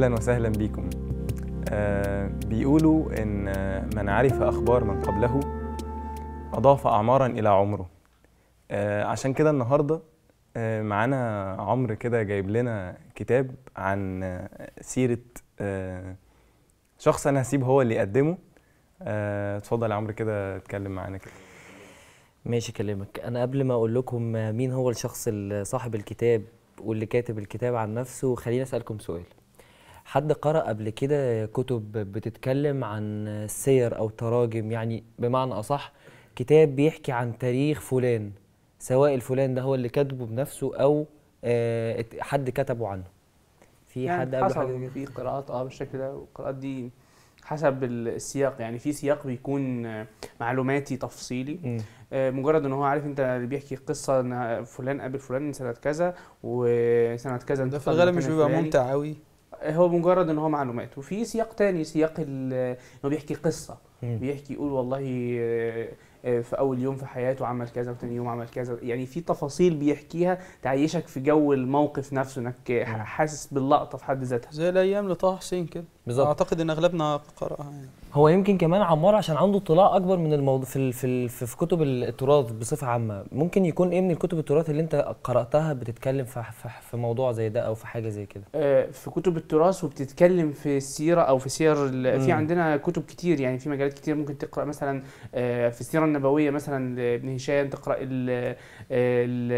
أهلا وسهلا بكم. آه بيقولوا إن من عرف أخبار من قبله أضاف أعمارا إلى عمره. آه عشان كده النهاردة آه معانا عمرو كده جايب لنا كتاب عن سيرة آه شخص أنا هسيب هو اللي يقدمه. آه، اتفضل يا عمرو كده اتكلم معانا كده. ماشي كلامك. أنا قبل ما أقول لكم مين هو الشخص صاحب الكتاب واللي كاتب الكتاب عن نفسه خليني أسألكم سؤال. حد قرأ قبل كده كتب بتتكلم عن سير أو تراجم يعني بمعنى أصح كتاب بيحكي عن تاريخ فلان سواء الفلان ده هو اللي كاتبه بنفسه أو آه، حد كتبه عنه في يعني حد قبل حصل في قراءات آه بالشكل ده والقراءات دي حسب ال- السياق يعني في سياق بيكون معلوماتي تفصيلي مم. آه، مجرد إن هو عارف أنت اللي بيحكي قصة إن فلان قابل فلان سنة كذا وسنة كذا ده في الغالب مش بيبقى. ممتع قوي هو مجرد إن هو معلومات. وفي سياق تاني سياق ال- إن هو بيحكي قصة. مم. بيحكي يقول والله آه، في أول يوم في حياته عمل كذا وتاني يوم عمل كذا. يعني في تفاصيل بيحكيها تعيشك في جو الموقف نفسه إنك. حاسس باللقطة في حد ذاتها. زي الأيام لطه حسين كده. بالظبط. أعتقد إن أغلبنا قرأها يعني. هو يمكن كمان عمار عشان عنده اطلاع اكبر من الموضوع في في في في كتب التراث بصفة عامة. ممكن يكون إيه من الكتب التراث اللي انت قرأتها بتتكلم في في- موضوع زي ده أو في حاجة زي كده؟ آه، في كتب التراث وبتتكلم في السيرة أو في سير في. عندنا كتب كتير يعني في مجالات كتير ممكن تقرأ مثلا آه، في السيرة النبوية مثلا لابن هشام تقرأ ال- ال-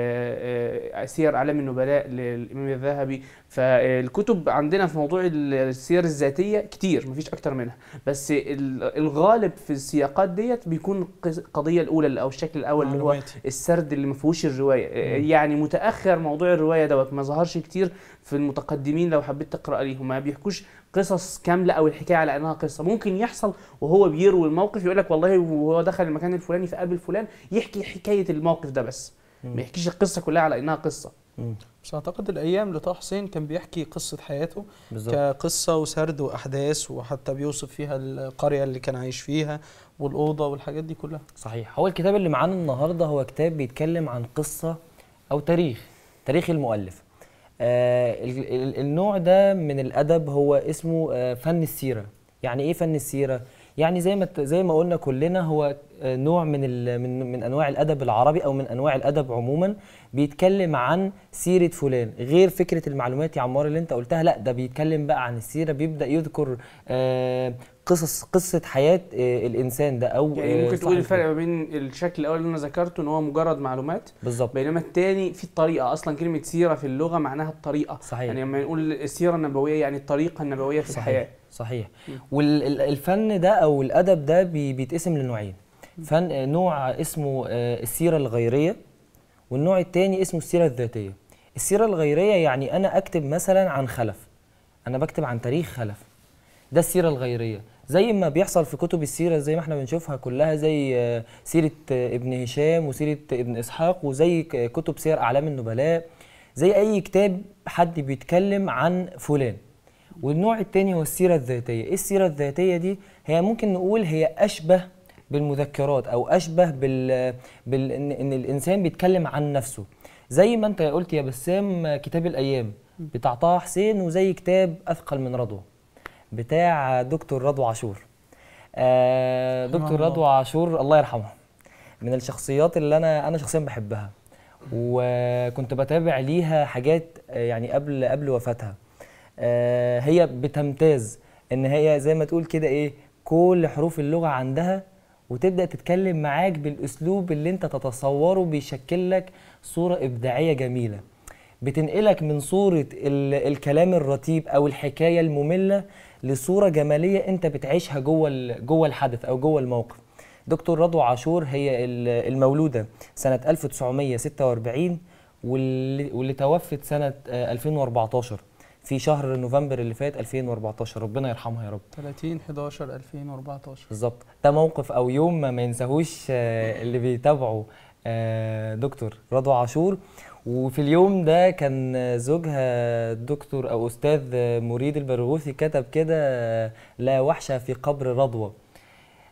آه، سير اعلام النبلاء للإمام الذهبي. فالكتب عندنا في موضوع السير الذاتية كتير مفيش أكتر منها بس ال- الغالب في السياقات ديت بيكون القضية الأولى أو الشكل الأول اللي هو. السرد اللي ما فيهوش الرواية مم. يعني متأخر موضوع الرواية دوت ما ظهرش كتير في المتقدمين لو حبيت تقرأ ليهم ما بيحكوش قصص كاملة أو الحكاية على أنها قصة ممكن يحصل وهو بيروي الموقف يقول لك والله وهو دخل المكان الفلاني فقابل فلان يحكي حكاية الموقف ده بس. ما يحكيش القصة كلها على إنها قصة مم. بس أعتقد الأيام لطه حسين كان بيحكي قصة حياته بالظبط. كقصة وسرد وأحداث وحتى بيوصف فيها القرية اللي كان عايش فيها والأوضة والحاجات دي كلها. صحيح. هو الكتاب اللي معانا النهارده هو كتاب بيتكلم عن قصة أو تاريخ تاريخ المؤلف. آه ال- ال- النوع ده من الأدب هو اسمه آه فن السيرة. يعني إيه فن السيرة؟ يعني زي ما زي ما قلنا كلنا هو آه، نوع من من من أنواع الأدب العربي أو من أنواع الأدب عموما بيتكلم عن سيرة فلان. غير فكرة المعلومات يا عمار اللي أنت قلتها لأ ده بيتكلم بقى عن السيرة بيبدأ يذكر آه قصص قصة حياة آه الإنسان ده أو يعني ممكن تقول الفرق ما بين الشكل الأول اللي أنا ذكرته إن هو مجرد معلومات بالظبط. بينما التاني في الطريقة أصلا كلمة سيرة في اللغة معناها الطريقة. صحيح. يعني لما نقول السيرة النبوية يعني الطريقة النبوية في صحيح. الحياة صحيح. والفن ده أو الأدب ده بي- بيتقسم لنوعين. فن نوع اسمه آه، السيرة الغيرية والنوع التاني اسمه السيرة الذاتية. السيرة الغيرية يعني أنا أكتب مثلا عن خلف. أنا بكتب عن تاريخ خلف. ده السيرة الغيرية. زي ما بيحصل في كتب السيرة زي ما إحنا بنشوفها كلها زي آه، سيرة آه، ابن هشام وسيرة ابن إسحاق وزي كتب سير أعلام النبلاء زي أي كتاب حد بيتكلم عن فلان. والنوع التاني هو السيرة الذاتية. إيه السيرة الذاتية دي؟ هي ممكن نقول هي أشبه بالمذكرات أو أشبه بال, بال... إن... إن الإنسان بيتكلم عن نفسه. زي ما أنت قلت يا بسام كتاب الأيام بتاع طه حسين وزي كتاب أثقل من رضوى بتاع دكتور رضوى عاشور. آه دكتور. رضوى عاشور الله يرحمها من الشخصيات اللي أنا أنا شخصيا بحبها. وكنت بتابع ليها حاجات آه، يعني قبل قبل وفاتها. هي بتمتاز إن هي زي ما تقول كده إيه كل حروف اللغة عندها وتبدأ تتكلم معاك بالأسلوب اللي أنت تتصوره بيشكل لك صورة إبداعية جميلة. بتنقلك من صورة ال- الكلام الرتيب أو الحكاية المملة لصورة جمالية أنت بتعيشها جوه جوه الحدث أو جوه الموقف. دكتور رضوى عاشور هي ال- المولودة سنة 1946 واللي, توفت سنة آه، 2014 في شهر نوفمبر اللي فات 2014 ربنا يرحمها يا رب. 30 11 2014 بالظبط. ده موقف أو يوم ما ينساهوش آه، اللي بيتابعوا آه، دكتور رضوى عاشور. وفي اليوم ده كان زوجها الدكتور أو أستاذ مريد البرغوثي كتب كده آه، لا وحشه في قبر رضوى.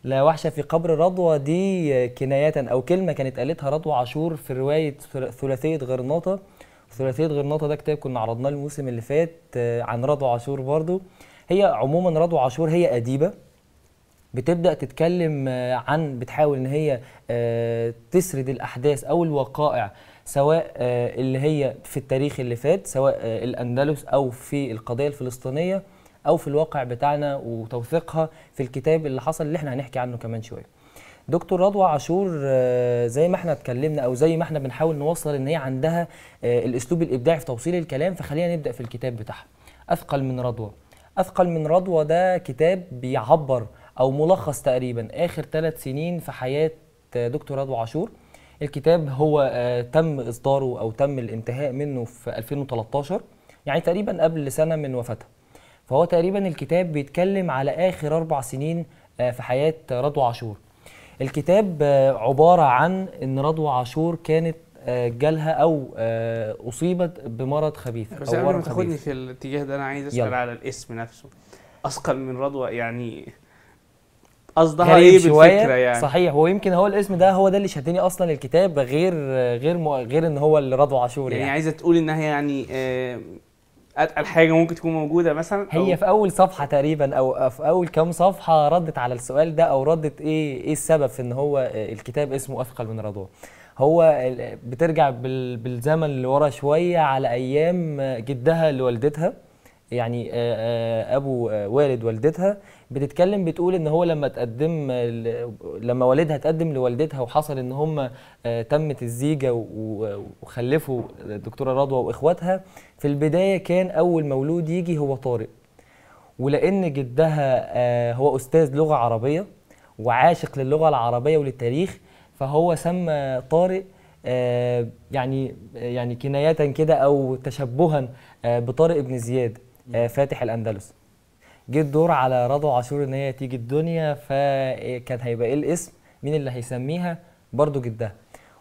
لا وحشه في قبر رضوى دي كناية أو كلمة كانت قالتها رضوى عاشور في رواية ثلاثية غرناطة. ثلاثية غرناطه ده كتاب كنا عرضناه الموسم اللي فات آه، عن رضوى عاشور برضو. هي عموما رضوى عاشور هي أديبة. بتبدأ تتكلم آه، عن بتحاول إن هي آه، تسرد الأحداث أو الوقائع سواء اللي هي في التاريخ اللي فات سواء الأندلس أو في القضية الفلسطينية أو في الواقع بتاعنا وتوثيقها في الكتاب اللي حصل اللي إحنا هنحكي عنه كمان شوية. دكتور رضوى عاشور آه، زي ما إحنا اتكلمنا أو زي ما إحنا بنحاول نوصل ان هي عندها آه، الاسلوب الابداعي في توصيل الكلام فخلينا نبدأ في الكتاب بتاعها. أثقل من رضوى. أثقل من رضوى ده كتاب بيعبر أو ملخص تقريبا آخر ثلاث سنين في حياة آه، دكتور رضوى عاشور. الكتاب هو تم إصداره أو تم الانتهاء منه في 2013 يعني تقريبا قبل سنة من وفاتها فهو تقريبا الكتاب بيتكلم على آخر أربع سنين في حياة رضوى عاشور. الكتاب آه، عبارة عن إن رضوى عاشور كانت آه، جالها أو آه، أصيبت بمرض خبيث بس أو قبل ما تاخدني في الاتجاه ده أنا عايز أسأل يلا. على الاسم نفسه أثقل من رضوى يعني قصدها إيه بالفكرة يعني صحيح هو يمكن هو الاسم ده هو ده اللي شدني أصلا الكتاب غير غير. غير إن هو اللي رضوى عاشور يعني يعني, عايزة تقول إنها يعني آه، أتقل حاجة ممكن تكون موجودة مثلا؟ أو- هي في أول صفحة تقريبا أو في أول كام صفحة ردت على السؤال ده أو ردت إيه إيه السبب في إن هو الكتاب اسمه أثقل من رضوى. هو بترجع بال... بالزمن اللي ورا شوية على أيام جدها لوالدتها. يعني آه، آه، أبو آه، والد والدتها بتتكلم بتقول إن هو لما تقدم لما والدها تقدم لوالدتها وحصل إن هم تمت الزيجة وخلفوا الدكتورة رضوى وإخواتها في البداية كان أول مولود يجي هو طارق. ولأن جدها هو أستاذ لغة عربية وعاشق للغة العربية وللتاريخ فهو سمى طارق يعني يعني كناية كده أو تشبها بطارق بن زياد. فاتح الأندلس. جه الدور على رضوى عاشور إن هي تيجي الدنيا فكان هيبقى إيه الاسم مين اللي هيسميها؟ برضو جدها.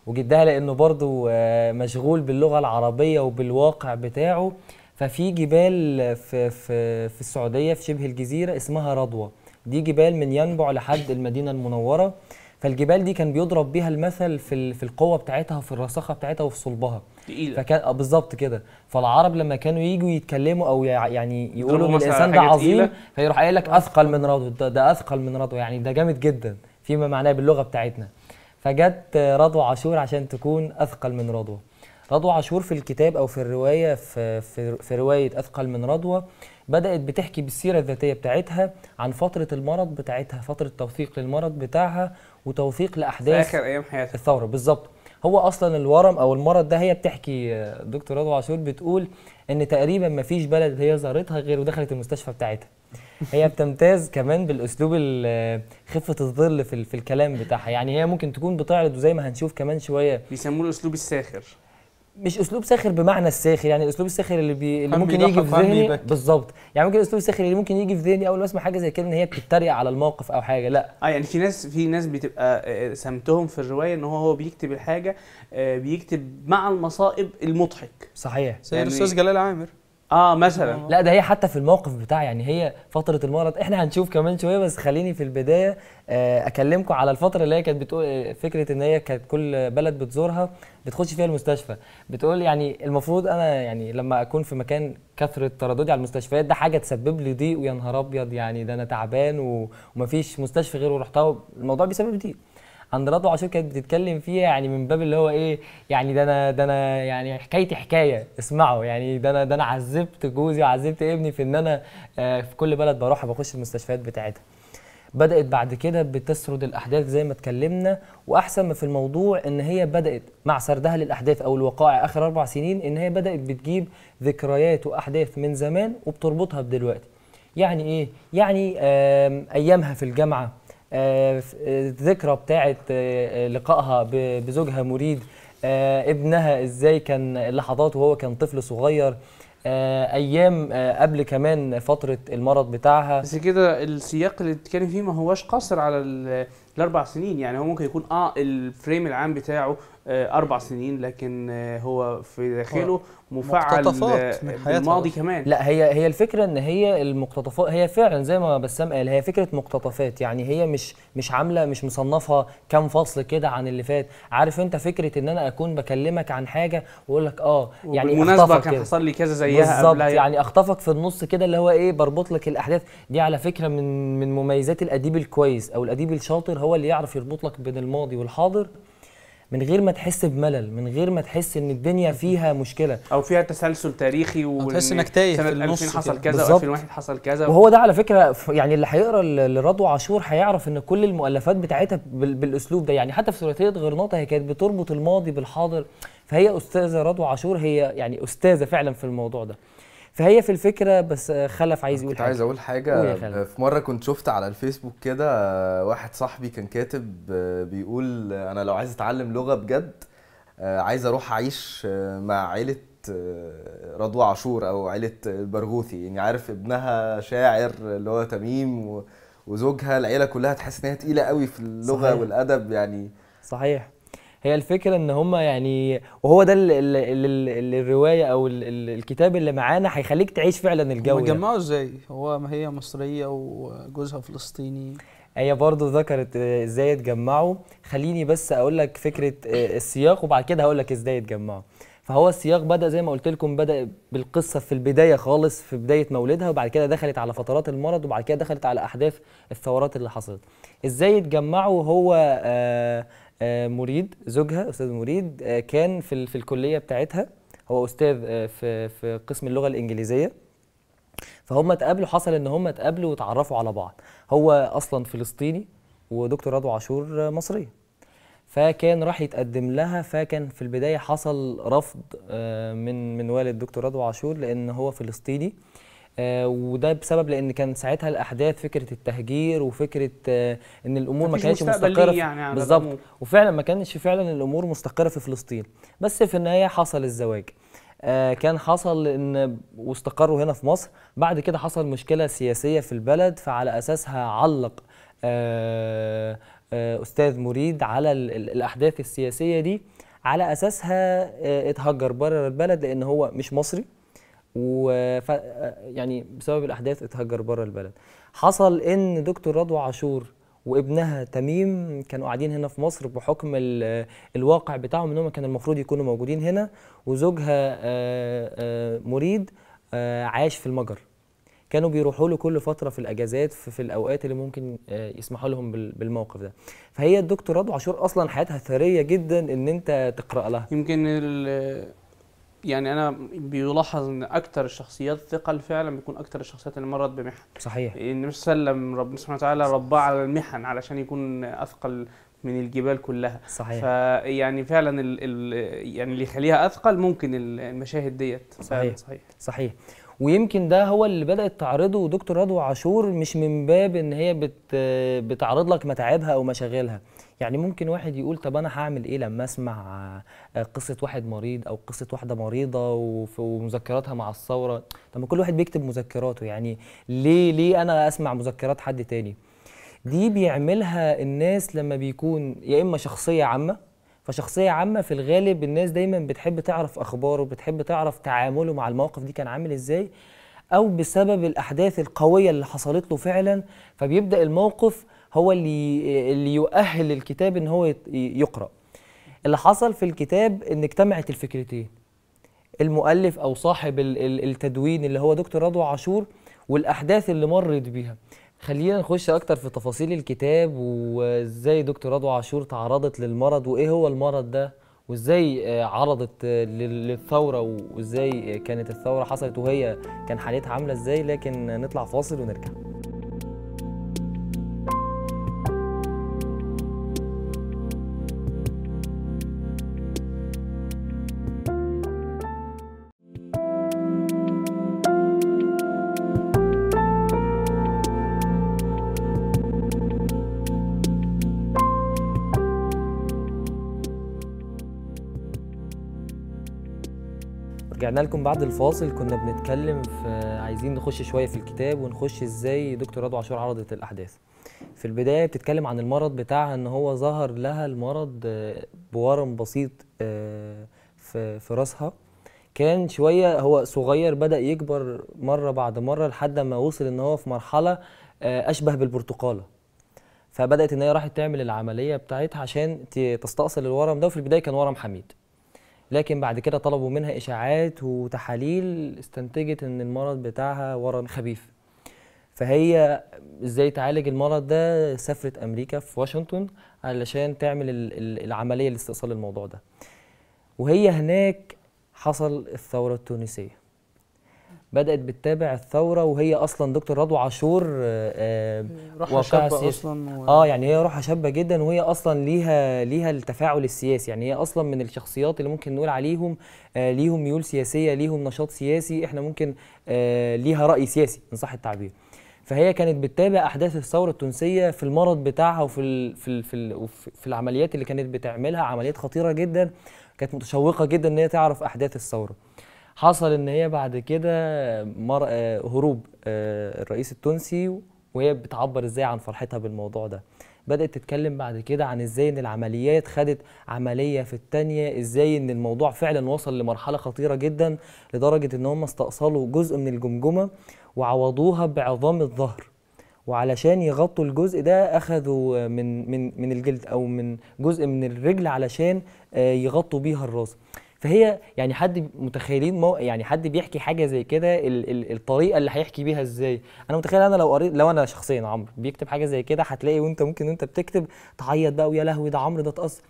وجدها لأنه برضو آه، مشغول باللغة العربية وبالواقع بتاعه. ففي جبال في في في السعودية في شبه الجزيرة اسمها رضوى. دي جبال من ينبع لحد المدينة المنورة. فالجبال دي كان بيضرب بيها المثل في في القوة بتاعتها وفي الرساخة بتاعتها وفي صلبها. تقيلة. فكان آه بالظبط كده. فالعرب لما كانوا يجوا يتكلموا أو يع- يعني يقولوا ان الإنسان ده عظيم. فيروح قايل لك أثقل من رضوى ده, ده أثقل من رضوى يعني ده جامد جدا. فيما معناه باللغة بتاعتنا. فجت رضوى عاشور عشان تكون أثقل من رضوى. رضوى عاشور في الكتاب أو في الرواية في في, في رواية أثقل من رضوى بدأت بتحكي بالسيرة الذاتية بتاعتها عن فترة المرض بتاعتها فترة توثيق للمرض بتاعها وتوثيق لأحداث آخر أيام حياتها. الثورة. بالظبط. هو أصلا الورم أو المرض ده هي بتحكي دكتور رضوى عاشور بتقول إن تقريبا ما فيش بلد هي زارتها غير ودخلت المستشفى بتاعتها. هي بتمتاز كمان بالأسلوب ال- خفة الظل في في الكلام بتاعها. يعني هي ممكن تكون بتعرض وزي ما هنشوف كمان شوية بيسموه الأسلوب الساخر. مش أسلوب ساخر بمعنى الساخر يعني الأسلوب الساخر اللي, بي... اللي ممكن يجي في ذهني. بالظبط. يعني ممكن الأسلوب الساخر اللي ممكن يجي في ذهني أول ما أسمع حاجة زي كده إن هي بتتريق على الموقف أو حاجة لأ. آه يعني في ناس في ناس بتبقى آه، سمتهم في الرواية إن هو هو بيكتب الحاجة آه، بيكتب مع المصائب المضحك. صحيح. زي يعني- الأستاذ جلال عامر. آه مثلا. لا ده هي حتى في الموقف بتاع يعني هي فترة المرض. إحنا هنشوف كمان شوية بس خليني في البداية آه، أكلمكم على الفترة اللي هي كانت بتقول آه، فكرة إن هي كانت كل بلد بتزورها بتخش فيها المستشفى. بتقول يعني المفروض أنا يعني لما أكون في مكان كثرة ترددي على المستشفيات ده حاجة تسبب لي ضيق ويا نهار أبيض يعني ده أنا تعبان ومفيش مستشفى غيره رحتها الموضوع بيسبب ضيق. عند رضوى عاشور كانت بتتكلم فيها يعني من باب اللي هو إيه يعني ده أنا ده أنا يعني حكايتي حكاية اسمعوا يعني ده أنا ده أنا عذبت جوزي وعذبت ابني في إن أنا آه، في كل بلد بروح بخش المستشفيات بتاعتها. بدأت بعد كده بتسرد الأحداث زي ما اتكلمنا وأحسن ما في الموضوع إن هي بدأت مع سردها للأحداث أو الوقائع آخر أربع سنين إن هي بدأت بتجيب ذكريات وأحداث من زمان وبتربطها بدلوقتي. يعني إيه؟ يعني أيامها في الجامعة آه، ف- آه، ذكرى بتاعه آه، لقائها بزوجها مريد. آه، ابنها إزاي كان اللحظات وهو كان طفل صغير. أيام قبل كمان فترة المرض بتاعها. بس كده السياق اللي بتتكلم فيه ما هوش قاصر على لأربع سنين يعني هو ممكن يكون آه الفريم العام بتاعه آه أربع سنين لكن آه هو في داخله مفعل مقتطفات من آه، أصلاً. كمان لا هي هي الفكرة إن هي المقتطفات هي فعلا زي ما بسام قال هي فكرة مقتطفات يعني هي مش مش عاملة مش مصنفة كام فصل كده عن اللي فات عارف أنت فكرة إن أنا أكون بكلمك عن حاجة وأقول لك آه يعني بالمناسبه كان. حصل لي كذا زيها بالظبط قبلها يعني أخطفك في النص كده اللي هو إيه بربط لك الأحداث دي على فكرة من من مميزات الأديب الكويس أو الأديب الشاطر هو اللي يعرف يربط لك بين الماضي والحاضر من غير ما تحس بملل من غير ما تحس إن الدنيا فيها مشكلة. أو فيها تسلسل تاريخي هتحس وإن إنك تايه في سنه النص 2000 حصل. كذا بالظبط. و2001 حصل كذا. وهو ده على فكرة يعني اللي هيقرأ لرضوى عاشور هيعرف إن كل المؤلفات بتاعتها بال- بالأسلوب ده. يعني حتى في ثلاثيه غرناطة هي كانت بتربط الماضي بالحاضر. فهي أستاذة رضوى عاشور هي يعني أستاذة فعلا في الموضوع ده. فهي في الفكرة بس خلف عايز يقول كنت عايز حاجة. أقول قول حاجة. في مرة كنت شفت على الفيسبوك كده واحد صاحبي كان كاتب بيقول أنا لو عايز أتعلم لغة بجد عايز أروح أعيش مع عيلة رضوى عاشور أو عيلة البرغوثي. يعني عارف ابنها شاعر اللي هو تميم وزوجها العيلة كلها تحس إن هي تقيلة قوي في اللغة صحيح. والأدب يعني. صحيح. هي الفكرة إن هم يعني وهو ده ال- ال- ال- ال- الرواية أو ال- ال- الكتاب اللي معانا هيخليك تعيش فعلا الجو ده. جمعوا إزاي؟ هو ما هي مصرية وجوزها فلسطيني. هي برضو ذكرت إزاي اتجمعوا. خليني بس أقول لك فكرة آه، السياق وبعد كده هقول لك إزاي اتجمعوا. فهو السياق بدأ زي ما قلت لكم بدأ بالقصة في البداية خالص في بداية مولدها وبعد كده دخلت على فترات المرض وبعد كده دخلت على أحداث الثورات اللي حصلت. إزاي اتجمعوا؟ هو آه، مريد زوجها أستاذ مريد آه، كان في في الكلية بتاعتها. هو أستاذ آه، في في قسم اللغة الإنجليزية. فهم اتقابلوا حصل إن هم اتقابلوا وتعرفوا على بعض. هو أصلا فلسطيني ودكتور رضوى عاشور مصرية. فكان راح يتقدم لها فكان في البداية حصل رفض آه، من من والد دكتور رضوى عاشور لأن هو فلسطيني. آه، وده بسبب لأن كان ساعتها الأحداث فكرة التهجير وفكرة آه، إن الأمور ما كانتش مستقرة يعني بالظبط. وفعلا ما كانش فعلا الأمور مستقرة في فلسطين. بس في النهاية حصل الزواج. آه كان حصل إن واستقروا هنا في مصر. بعد كده حصل مشكلة سياسية في البلد فعلى أساسها علق آه آه أستاذ مريد على ال ال الأحداث السياسية دي. على أساسها آه اتهجر بره البلد لأن هو مش مصري. و ف- يعني بسبب الأحداث اتهجر بره البلد. حصل إن دكتور رضوى عاشور وابنها تميم كانوا قاعدين هنا في مصر بحكم ال- الواقع بتاعهم انهم كان المفروض يكونوا موجودين هنا وزوجها آه، آه، مريد آه، عايش في المجر. كانوا بيروحوا له كل فترة في الأجازات في, في الأوقات اللي ممكن آه، يسمحوا لهم بال- بالموقف ده. فهي الدكتور رضوى عاشور أصلا حياتها ثرية جدا إن أنت تقرأ لها. يمكن يعني أنا بيلاحظ إن أكتر الشخصيات ثقل فعلا بيكون أكتر الشخصيات اللي مرت بمحن. صحيح. النبي صلى الله عليه وسلم ربنا سبحانه وتعالى رباه على المحن علشان يكون أثقل من الجبال كلها. صحيح. فيعني فعلا ال ال يعني اللي يخليها أثقل ممكن ال- المشاهد ديت. صحيح. صحيح. صحيح. ويمكن ده هو اللي بدأت تعرضه دكتور رضوى عاشور مش من باب إن هي بت بتعرض لك متاعبها أو مشاغلها. يعني ممكن واحد يقول طب أنا هعمل إيه لما أسمع آه، قصة واحد مريض أو قصة واحدة مريضة وف- ومذكراتها مع الثورة؟ طب كل واحد بيكتب مذكراته يعني ليه ليه أنا أسمع مذكرات حد تاني؟ دي بيعملها الناس لما بيكون يا إما شخصية عامة فشخصية عامة في الغالب الناس دايما بتحب تعرف أخباره بتحب تعرف تعامله مع المواقف دي كان عامل إزاي أو بسبب الأحداث القوية اللي حصلت له فعلا فبيبدأ الموقف هو اللي اللي يؤهل الكتاب إن هو يقرأ. اللي حصل في الكتاب إن اجتمعت الفكرتين. المؤلف أو صاحب ال- ال- التدوين اللي هو دكتور رضوى عاشور والأحداث اللي مرت بيها. خلينا نخش أكتر في تفاصيل الكتاب وإزاي دكتور رضوى عاشور تعرضت للمرض وإيه هو المرض ده وإزاي آه، عرضت لل- للثورة وإزاي كانت الثورة حصلت وهي كان حالتها عاملة إزاي. لكن نطلع فاصل ونرجع. رجعنا لكم بعد الفاصل. كنا بنتكلم في عايزين نخش شوية في الكتاب ونخش إزاي دكتور رضوى عاشور عرضت الأحداث. في البداية بتتكلم عن المرض بتاعها إن هو ظهر لها المرض آه، بورم بسيط آه، في في راسها. كان شوية هو صغير بدأ يكبر مرة بعد مرة لحد ما وصل إن هو في مرحلة آه، أشبه بالبرتقالة. فبدأت إن هي راحت تعمل العملية بتاعتها عشان تستأصل الورم ده. وفي البداية كان ورم حميد. لكن بعد كده طلبوا منها إشاعات وتحاليل استنتجت إن المرض بتاعها ورم خبيث. فهي إزاي تعالج المرض ده؟ سافرت أمريكا في واشنطن علشان تعمل ال- ال- العملية لاستئصال الموضوع ده. وهي هناك حصل الثورة التونسية. بدأت بتتابع الثورة وهي أصلا دكتور رضوى عاشور آه، آه، روحها شابة. أصلا و... آه يعني هي روحها شابة جدا وهي أصلا ليها ليها التفاعل السياسي. يعني هي أصلا من الشخصيات اللي ممكن نقول عليهم آه ليهم ميول سياسية ليهم نشاط سياسي. إحنا ممكن آه ليها رأي سياسي إن صح التعبير. فهي كانت بتتابع أحداث الثورة التونسية في المرض بتاعها وفي ال في ال في, ال في العمليات اللي كانت بتعملها. عمليات خطيرة جدا كانت متشوقة جدا إن هي تعرف أحداث الثورة. حصل إن هي بعد كده مر... آه، هروب آه، الرئيس التونسي وهي بتعبر إزاي عن فرحتها بالموضوع ده. بدأت تتكلم بعد كده عن إزاي إن العمليات خدت عملية في التانية إزاي إن الموضوع فعلا وصل لمرحلة خطيرة جدا لدرجة إن هم استأصلوا جزء من الجمجمة وعوضوها بعظام الظهر. وعلشان يغطوا الجزء ده أخذوا من من من الجلد أو من جزء من الرجل علشان آه، يغطوا بيها الراس. فهي يعني حد متخيلين مو يعني حد بيحكي حاجة زي كده ال ال الطريقة اللي هيحكي بيها إزاي؟ أنا متخيل أنا لو قريت لو أنا شخصيا عمرو بيكتب حاجة زي كده هتلاقي وأنت ممكن وأنت بتكتب تعيط بقى ويا لهوي ده عمرو ده اتأثر.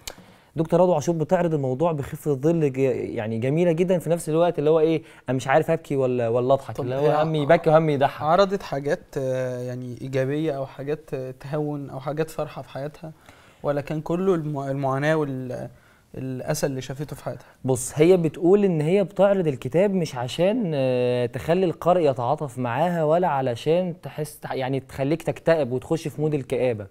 دكتور رضوى عاشور بتعرض الموضوع بخفة ظل يعني جميلة جدا في نفس الوقت اللي هو إيه أنا مش عارف أبكي ولا ولا أضحك اللي هو همي يبكي وهمي يضحك. عرضت حاجات يعني إيجابية أو حاجات تهون أو حاجات فرحه في حياتها؟ ولا كان كله الم- المعاناة والاسى اللي شافته في حياتها. بص هي بتقول إن هي بتعرض الكتاب مش عشان آه، تخلي القارئ يتعاطف معاها ولا علشان تحس يعني تخليك تكتئب وتخش في مود الكآبة.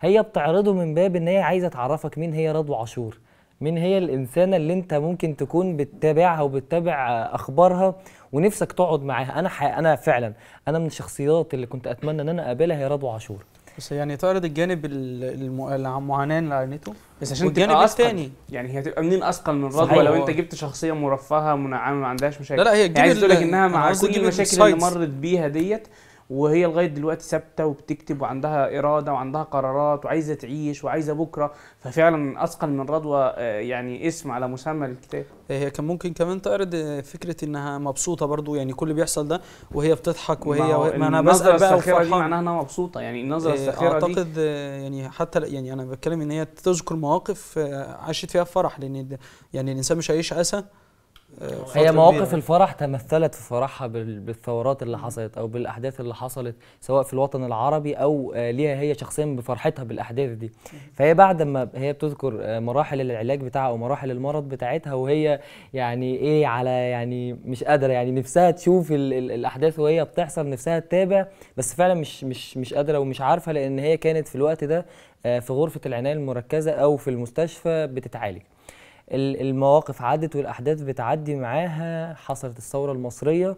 هي بتعرضه من باب إن هي عايزة تعرفك مين هي رضوى عاشور مين هي الإنسانة اللي أنت ممكن تكون بتتابعها وبتتابع آه، أخبارها ونفسك تقعد معاها. أنا ح... أنا فعلا أنا من الشخصيات اللي كنت أتمنى إن أنا أقابلها هي رضوى عاشور. بس يعني تعرض الجانب ال- الم- المعاناة اللي عانته بس عشان تبقى أثقل التاني. يعني هي هتبقى منين أثقل من. رضوى لو أنت جبت شخصية مرفهة منعمة ما عندهاش مشاكل لا لا هي يعني عايز تقول لك إنها مع كل المشاكل اللي. مرت بيها ديت وهي لغاية دلوقتي ثابتة وبتكتب وعندها إرادة وعندها قرارات وعايزة تعيش وعايزة بكرة ففعلا أثقل من رضوى آه، يعني اسم على مسمى الكتاب. هي كان ممكن كمان تعرض آه، فكرة إنها مبسوطة برضو يعني كل اللي بيحصل ده وهي بتضحك وهي ما, ما أنا بسأل بقى الساخرة دي معناها إنها مبسوطة يعني النظرة آه، الساخرة دي أعتقد يعني حتى يعني أنا بتكلم إن هي تذكر مواقف عاشت فيها فرح لأن يعني الإنسان مش هيعيش أسى هي مواقف. الفرح تمثلت في فرحها بال- بالثورات اللي حصلت أو بالأحداث اللي حصلت سواء في الوطن العربي أو آه، ليها هي شخصيا بفرحتها بالأحداث دي فهي بعد ما هي بتذكر آه، مراحل العلاج بتاعها أو مراحل المرض بتاعتها وهي يعني إيه على يعني مش قادرة يعني نفسها تشوف ال ال الأحداث وهي بتحصل نفسها تتابع بس فعلا مش مش مش قادرة ومش عارفة لأن هي كانت في الوقت ده آه، في غرفة العناية المركزة أو في المستشفى بتتعالج ال- المواقف عدت والأحداث بتعدي معاها. حصلت الثورة المصرية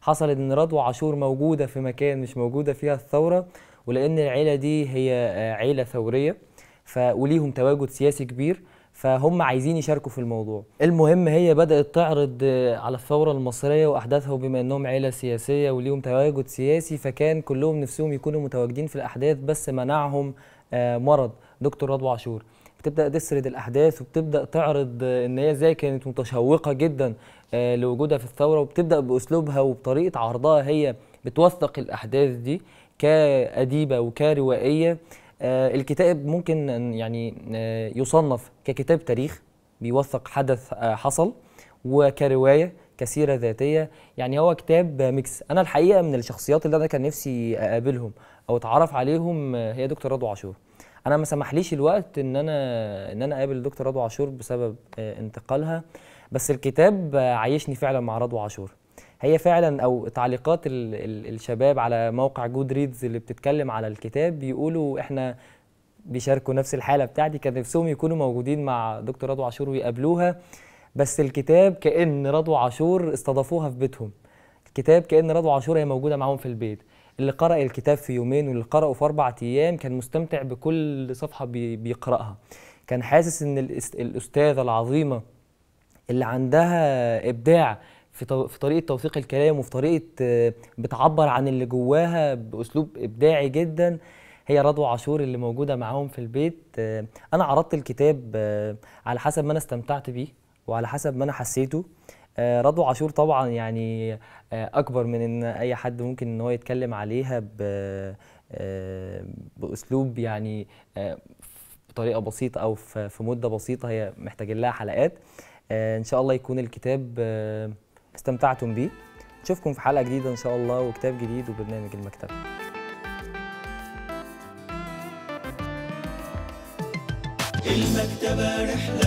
حصلت إن رضوى عاشور موجودة في مكان مش موجودة فيها الثورة ولأن العيلة دي هي آه، عيلة ثورية ف وليهم تواجد سياسي كبير فهم عايزين يشاركوا في الموضوع. المهم هي بدأت تعرض آه، على الثورة المصرية وأحداثها وبما أنهم عيلة سياسية وليهم تواجد سياسي فكان كلهم نفسهم يكونوا متواجدين في الأحداث بس منعهم آه، مرض. دكتور رضوى عاشور بتبدأ تسرد الأحداث وبتبدأ تعرض إن هي إزاي كانت متشوقة جدا آه، لوجودها في الثورة وبتبدأ بأسلوبها وبطريقة عرضها هي بتوثق الأحداث دي كأديبة وكروائية. آه، الكتاب ممكن يعني آه، يصنف ككتاب تاريخ بيوثق حدث حصل وكرواية كسيرة ذاتية. يعني هو كتاب ميكس. أنا الحقيقة من الشخصيات اللي أنا كان نفسي أقابلهم أو أتعرف عليهم هي دكتور رضوى عاشور. أنا ما سمحليش الوقت إن أنا إن أنا أقابل دكتور رضوى عاشور بسبب آه، انتقالها بس الكتاب عايشني فعلا مع رضوى عاشور. هي فعلا أو تعليقات ال ال الشباب على موقع Goodreads اللي بتتكلم على الكتاب بيقولوا إحنا بيشاركوا نفس الحالة بتاعتي كان نفسهم يكونوا موجودين مع دكتور رضوى عاشور ويقابلوها بس الكتاب كأن رضوى عاشور استضافوها في بيتهم. الكتاب كأن رضوى عاشور هي موجودة معاهم في البيت. اللي قرأ الكتاب في يومين واللي قرأه في أربع أيام كان مستمتع بكل صفحة بي- بيقرأها. كان حاسس إن الأس- الأستاذة العظيمة اللي عندها إبداع في في طريقة توثيق الكلام وفي طريقة آه، بتعبر عن اللي جواها بأسلوب إبداعي جدا هي رضوى عاشور اللي موجودة معاهم في البيت. آه، أنا عرضت الكتاب آه، على حسب ما أنا استمتعت بيه وعلى حسب ما أنا حسيته. رضوى عاشور طبعا يعني آه، أكبر من إن أي حد ممكن إن هو يتكلم عليها آه، بأسلوب يعني آه، بطريقة بسيطة أو في مدة بسيطة هي محتاجين لها حلقات. آه، إن شاء الله يكون الكتاب آه، استمتعتم بيه. نشوفكم في حلقة جديدة إن شاء الله وكتاب جديد وبرنامج المكتبة المكتبة رحلة.